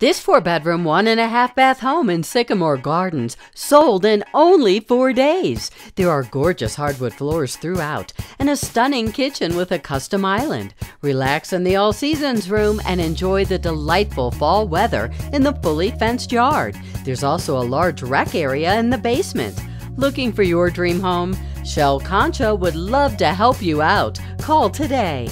This four bedroom, one and a half bath home in Sycamore Gardens sold in only four days. There are gorgeous hardwood floors throughout and a stunning kitchen with a custom island. Relax in the all seasons room and enjoy the delightful fall weather in the fully fenced yard. There's also a large rec area in the basement. Looking for your dream home? Chelle Concha would love to help you out. Call today.